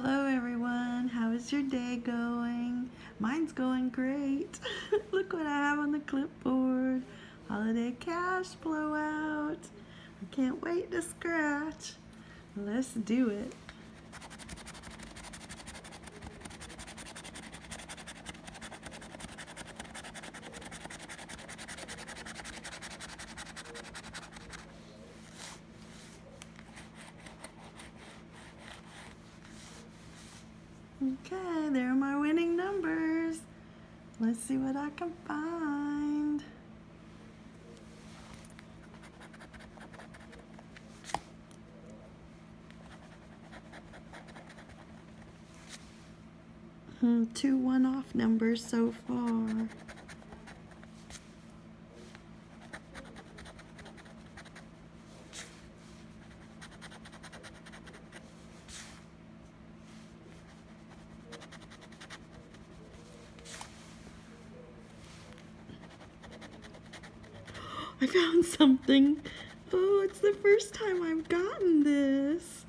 Hello everyone, how is your day going? Mine's going great. Look what I have on the clipboard. Holiday cash blowout. I can't wait to scratch. Let's do it. Okay, there are my winning numbers. Let's see what I can find. Hmm, two one-off numbers so far. I found something. Oh, it's the first time I've gotten this.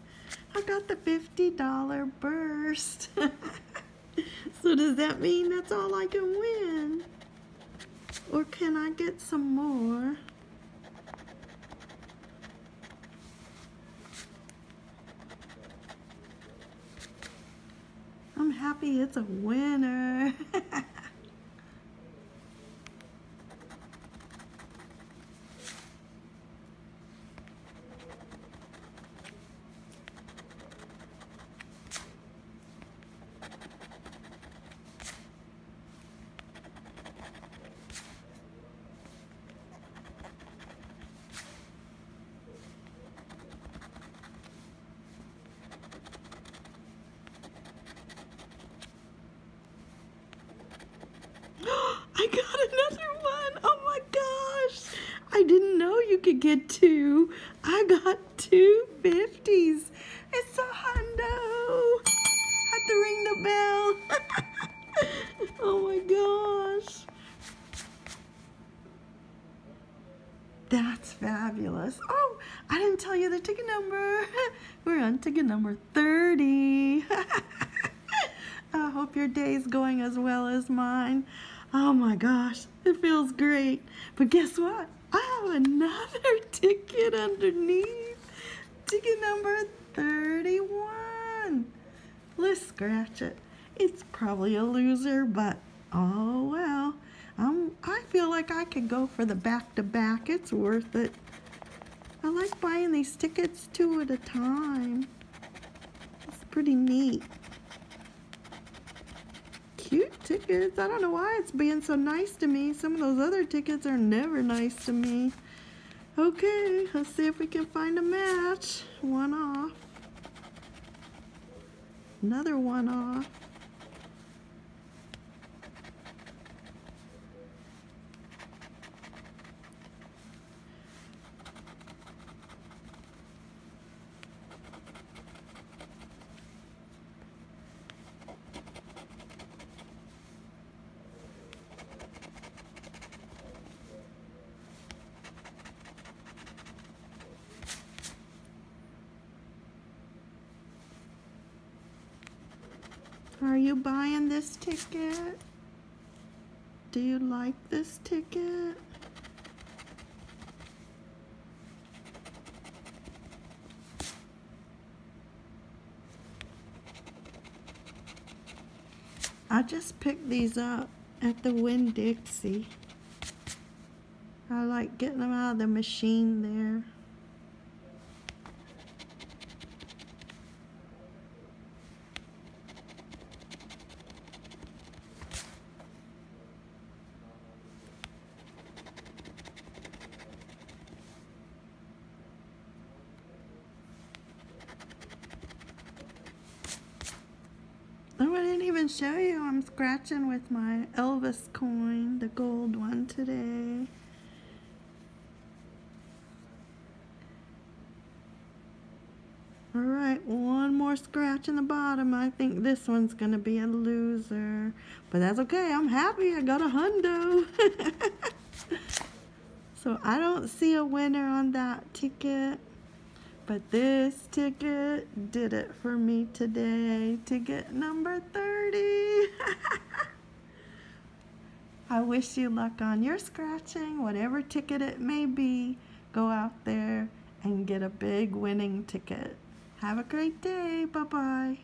I got the $50 burst. so does that mean that's all I can win? Or can I get some more? I'm happy it's a winner. I got another one. Oh my gosh. I didn't know you could get two. I got two 50s. It's a hundo. Had to ring the bell. oh my gosh. That's fabulous. Oh, I didn't tell you the ticket number. We're on ticket number 30. I hope your day's going as well as mine. Oh my gosh, it feels great. But guess what? I have another ticket underneath. Ticket number 31. Let's scratch it. It's probably a loser, but oh well. Um, I feel like I could go for the back-to-back. -back. It's worth it. I like buying these tickets two at a time. It's pretty neat cute tickets. I don't know why it's being so nice to me. Some of those other tickets are never nice to me. Okay, let's see if we can find a match. One off. Another one off. Are you buying this ticket? Do you like this ticket? I just picked these up at the Winn-Dixie. I like getting them out of the machine there. Even show you. I'm scratching with my Elvis coin, the gold one today. Alright, one more scratch in the bottom. I think this one's going to be a loser. But that's okay. I'm happy. I got a hundo. so I don't see a winner on that ticket. But this ticket did it for me today. Ticket number 30. I wish you luck on your scratching, whatever ticket it may be. Go out there and get a big winning ticket. Have a great day. Bye bye.